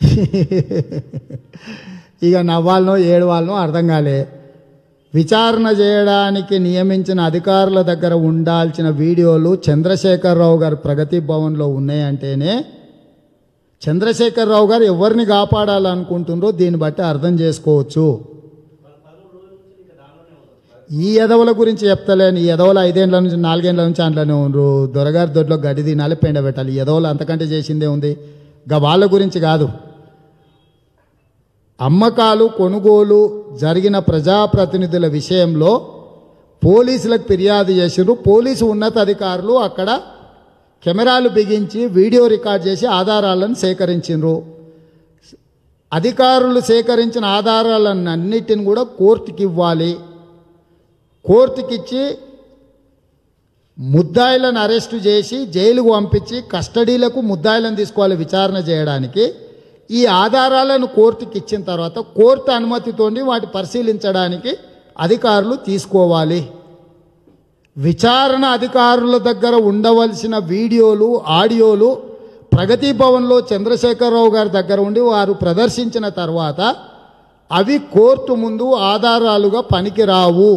ఇక నవ్వాలనో ఏడవాలనో అర్థం కాలే. విచారణ చేయడానికి నియమించిన అధికారుల దగ్గర ఉండాల్సిన వీడియోలు చంద్రశేఖరరావు గారు ప్రగతి భవన్లో ఉన్నాయంటేనే చంద్రశేఖరరావు గారు ఎవరిని కాపాడాలనుకుంటుండ్రో దీన్ని బట్టి అర్థం చేసుకోవచ్చు. ఈ ఎదవల గురించి చెప్తలేను. ఈ ఎదవలు ఐదేండ్ల నుంచి నాలుగేండ్ల నుంచి అందులోనే ఉండరు. దొరగారి దొడ్లో గడి తినాలి పెండ పెట్టాలి. ఎదవలు అంతకంటే చేసిందే ఉంది. వాళ్ళ గురించి కాదు. అమ్మకాలు కొనుగోలు జరిగిన ప్రజాప్రతినిధుల విషయంలో పోలీసులకు ఫిర్యాదు చేసిరు పోలీసు ఉన్నతాధికారులు అక్కడ కెమెరాలు బిగించి వీడియో రికార్డ్ చేసి ఆధారాలను సేకరించిండ్రు అధికారులు సేకరించిన ఆధారాలను అన్నిటిని కూడా కోర్టుకి ఇవ్వాలి కోర్టుకిచ్చి ముద్దాయిలను అరెస్టు చేసి జైలుకు పంపించి కస్టడీలకు ముద్దాయిలను తీసుకోవాలి విచారణ చేయడానికి ఈ ఆధారాలను కోర్టుకి ఇచ్చిన తర్వాత కోర్టు అనుమతితోని వాటి పరిశీలించడానికి అధికారులు తీసుకోవాలి. విచారణ అధికారుల దగ్గర ఉండవలసిన వీడియోలు ఆడియోలు ప్రగతి భవన్లో చంద్రశేఖరరావు గారి దగ్గర ఉండి వారు ప్రదర్శించిన తర్వాత అవి కోర్టు ముందు ఆధారాలుగా పనికిరావు.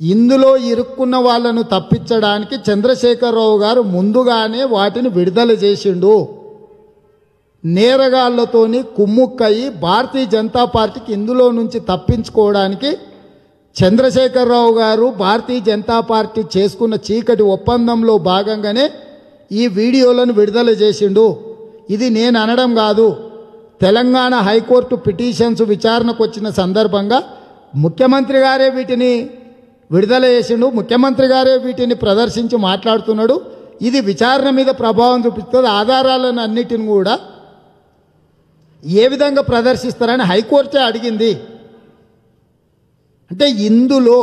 ఇందులో ఇరుక్కున్న వాళ్ళను తప్పించడానికి చంద్రశేఖరరావు గారు ముందుగానే వాటిని విడుదల చేసిండు. నేరగాళ్ళతోని కుమ్ముక్కయి భారతీయ జనతా పార్టీకి ఇందులో నుంచి తప్పించుకోవడానికి చంద్రశేఖరరావు గారు భారతీయ జనతా పార్టీ చేసుకున్న చీకటి ఒప్పందంలో భాగంగానే ఈ వీడియోలను విడుదల చేసిండు. ఇది నేను అనడం కాదు. తెలంగాణ హైకోర్టు పిటిషన్స్ విచారణకు వచ్చిన సందర్భంగా ముఖ్యమంత్రి గారే వీటిని విడుదల చేసిండు. ముఖ్యమంత్రి గారే వీటిని ప్రదర్శించి మాట్లాడుతున్నాడు. ఇది విచారణ మీద ప్రభావం చూపిస్తుంది. ఆధారాలను అన్నిటిని కూడా ఏ విధంగా ప్రదర్శిస్తారని హైకోర్టే అడిగింది. అంటే ఇందులో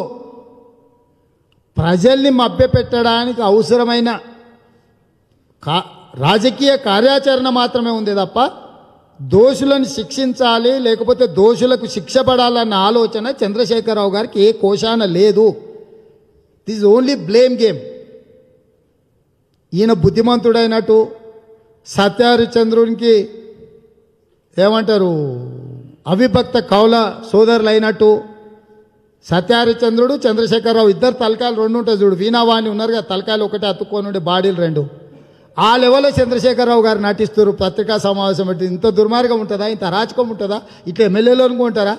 ప్రజల్ని మభ్యపెట్టడానికి అవసరమైన కా రాజకీయ కార్యాచరణ మాత్రమే ఉంది తప్ప దోషులను శిక్షించాలి లేకపోతే దోషులకు శిక్ష పడాలన్న ఆలోచన చంద్రశేఖరరావు గారికి ఏ కోశాన లేదు. దిస్ ఓన్లీ బ్లేమ్ గేమ్ ఈయన బుద్ధిమంతుడైనట్టు సత్యహరిచంద్రునికి ఏమంటారు అవిభక్త కౌల సోదరులు అయినట్టు సత్యహరిచంద్రుడు చంద్రశేఖరరావు ఇద్దరు తలకాయలు రెండు ఉంటాయి చూడు. వీణావాణి ఉన్నారు కదా తలకాయలు ఒకటే అతుక్కొని ఉండే బాడీలు రెండు. ఆ లెవెల్లో చంద్రశేఖరరావు గారు నటిస్తారు పత్రికా సమావేశం పెట్టి ఇంత దుర్మార్గం ఉంటుందా? ఇంత అరాచకం ఉంటుందా? ఇట్లా ఎమ్మెల్యేలు అనుకుంటారా?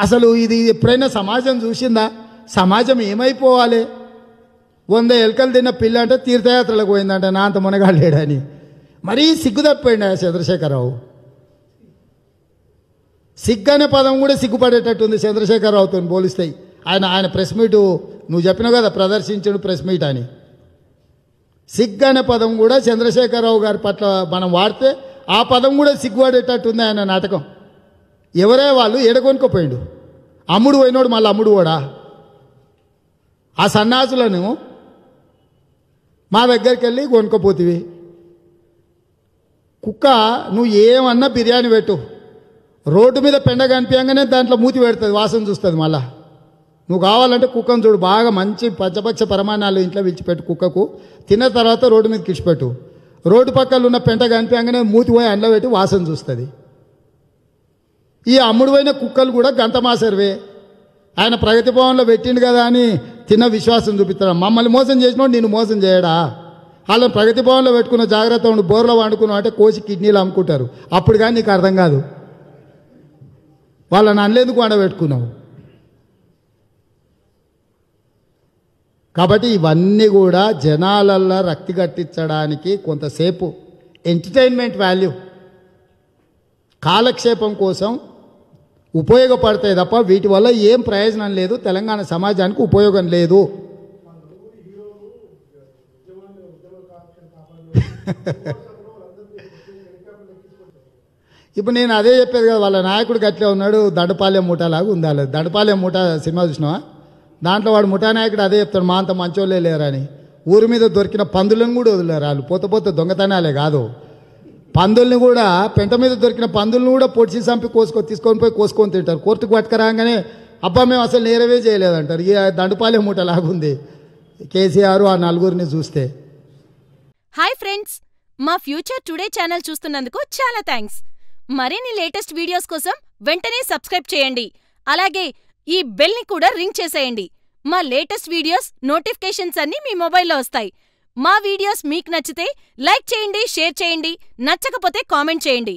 అసలు ఇది ఎప్పుడైనా సమాజం చూసిందా? సమాజం ఏమైపోవాలి? వంద ఎలకలు తిన్న పిల్ల అంటే తీర్థయాత్రలకు పోయిందంట నా అంత మునగాళ్ళేడని మరీ సిగ్గు తప్పిపోయింది ఆ చంద్రశేఖరరావు? సిగ్గు అనే పదం కూడా సిగ్గుపడేటట్టుంది చంద్రశేఖరరావుతో పోలిస్తాయి ఆయన ఆయన ప్రెస్ మీటు నువ్వు చెప్పినావు కదా ప్రదర్శించడు ప్రెస్ మీట్ అని. సిగ్గు అనే పదం కూడా చంద్రశేఖరరావు గారి పట్ల మనం వాడితే ఆ పదం కూడా సిగ్గుపడేటట్టుంది ఆయన నాటకం. ఎవరే వాళ్ళు ఎడగొనుకోపోయిండు అమ్ముడు పోయినోడు మళ్ళీ అమ్ముడు కూడా ఆ సన్నాసులను మా దగ్గరికి వెళ్ళి కొనుక్కపోతివి. కుక్క నువ్వు ఏమన్నా బిర్యానీ పెట్టు. రోడ్డు మీద పెండ కనిపించగానే దాంట్లో మూతి పెడుతుంది వాసన చూస్తుంది మళ్ళా. నువ్వు కావాలంటే కుక్కను చూడు. బాగా మంచి పచ్చపచ్చ పరమాణాలు ఇంట్లో విడిచిపెట్టు కుక్కకు. తిన్న తర్వాత రోడ్డు మీద కిడిచిపెట్టు రోడ్డు పక్కన ఉన్న పెంట కనిపించగానే మూతి పోయి అండ్లో పెట్టి వాసన చూస్తుంది. ఈ అమ్ముడుపోయిన కుక్కలు కూడా గంతమాసరివే ఆయన ప్రగతి భవన్లో పెట్టిండు కదా అని తిన్న విశ్వాసం చూపిస్తాడు. మమ్మల్ని మోసం చేసినోడు నేను మోసం చేయడా? వాళ్ళని ప్రగతి భవన్లో పెట్టుకున్న జాగ్రత్త ఉండి బోర్లో వండుకున్నావు అంటే కోసి కిడ్నీలు అమ్ముకుంటారు. అప్పుడు కానీ నీకు అర్థం కాదు. వాళ్ళని అనలేందుకు వండబెట్టుకున్నావు కాబట్టి ఇవన్నీ కూడా జనాలల్లో రక్తి కట్టించడానికి కొంతసేపు ఎంటర్టైన్మెంట్ వాల్యూ. కాలక్షేపం కోసం ఉపయోగపడతాయి తప్ప వీటి వల్ల ఏం ప్రయోజనం లేదు తెలంగాణ సమాజానికి ఉపయోగం లేదు. ఇప్పుడు నేను అదే చెప్పేది కదా వాళ్ళ నాయకుడు గట్లే ఉన్నాడు దండపాలెం ముఠాలాగా ఉండాలి. దండపాలెం మూట సినిమా చూసినావా? దాంట్లో వాడు ముఠానాయకుడు అదే చెప్తాడు మా అంత మంచోళ్ళే లేరని. ఊరి మీద దొరికిన పందులను కూడా వదిలేరు వాళ్ళు. పోత పోత దొంగతనాలే కాదు. పందుల్ని కూడా పెంట మీద దొరికిన పందుల్ని కూడా పొడిచి చంపి కోసుకొని తీసుకొని పోయి కోసుకొని తింటారు. కోర్టుకు పట్టుకరాగానే అబ్బా మేము అసలు నేరవే చేయలేదంటారు. ఇక దండుపాలే మూట లాగుంది. కేసీఆర్ ఆ నలుగురిని చూస్తే. Hi friends. మా ఫ్యూచర్ టుడే ఛానల్ చూస్తున్నందుకు చాలా థ్యాంక్స్. మరిన్ని లేటెస్ట్ వీడియోస్ కోసం వెంటనే సబ్స్క్రైబ్ చేయండి. అలాగే ఈ బెల్ని కూడా రింగ్ చేసేయండి. మా లేటెస్ట్ వీడియోస్, నోటిఫికేషన్స్ అన్నీ మీ మొబైల్లో వస్తాయి. మా వీడియోస్ మీకు నచ్చితే లైక్ చేయండి, షేర్ చేయండి, నచ్చకపోతే కామెంట్ చేయండి.